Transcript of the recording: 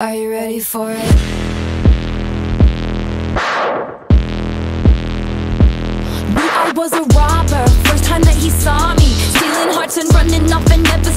Are you ready for it? Knew I was a robber First time that he saw me Stealing hearts and running off and never